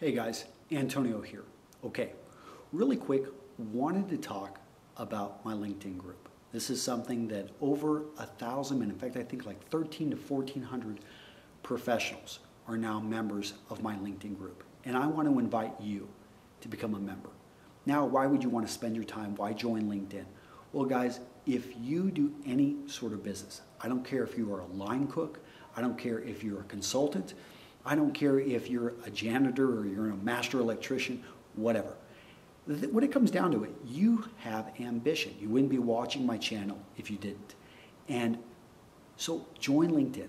Hey guys, Antonio here. Okay, really quick, wanted to talk about my LinkedIn group. This is something that over a thousand, and in fact, I think like 13 to 1400 professionals are now members of my LinkedIn group. And I want to invite you to become a member. Now, why would you want to spend your time? Why join LinkedIn? Well, guys, if you do any sort of business, I don't care if you are a line cook, I don't care if you're a consultant, I don't care if you're a janitor or you're a master electrician, whatever. When it comes down to it, you have ambition. You wouldn't be watching my channel if you didn't. And so join LinkedIn.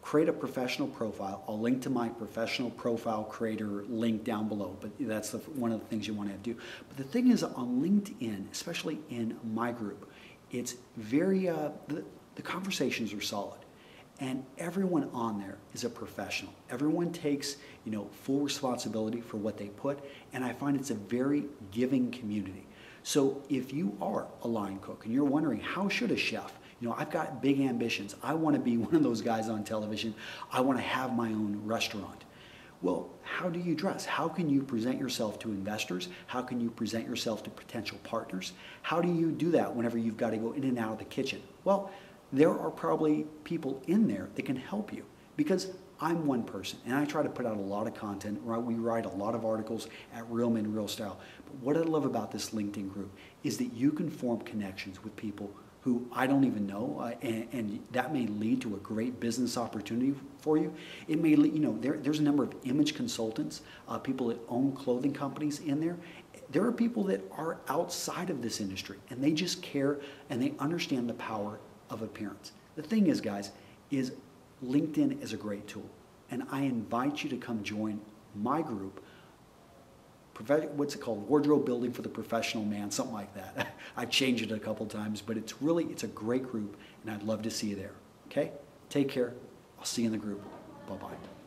Create a professional profile. I'll link to my professional profile creator link down below, but that's the, one of the things you want to do. But the thing is, on LinkedIn, especially in my group, it's very, uh, the, the conversations are solid and everyone on there is a professional. Everyone takes, you know, full responsibility for what they put, and I find it's a very giving community. So if you are a line cook and you're wondering how should a chef, you know, I've got big ambitions. I want to be one of those guys on television. I want to have my own restaurant. Well, how do you dress? How can you present yourself to investors? How can you present yourself to potential partners? How do you do that whenever you've got to go in and out of the kitchen? Well, there are probably people in there that can help you because I'm one person and I try to put out a lot of content. Right? We write a lot of articles at Real Men Real Style. But what I love about this LinkedIn group is that you can form connections with people who I don't even know, uh, and, and, that may lead to a great business opportunity for you. It may, lead, you know, there, there's a number of image consultants, uh, people that own clothing companies in there. There are people that are outside of this industry, and they just care and they understand the power of appearance. The thing is, guys, is LinkedIn is a great tool. And I invite you to come join my group. What's it called? Wardrobe building for the professional man, something like that. I've changed it a couple times, but it's really, it's a great group, and I'd love to see you there. Okay? Take care. I'll see you in the group. Bye-bye.